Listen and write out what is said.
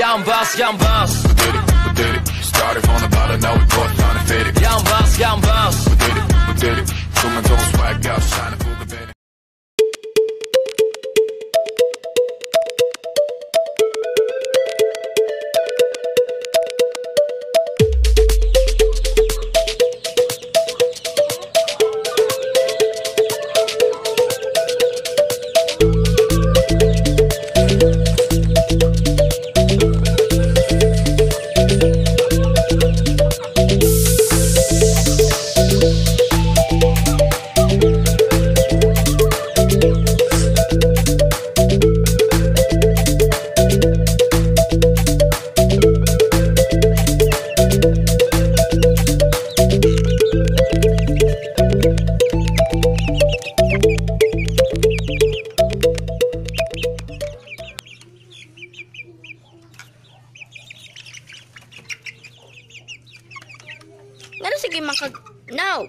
I'm boss, I'm boss. We did it, we did it. Started from the bottom, now we both trying to fit it. Yeah, I'm boss, yeah, I'm boss. We did it, we did it. Swag out, shining Ngano sige makag... Now!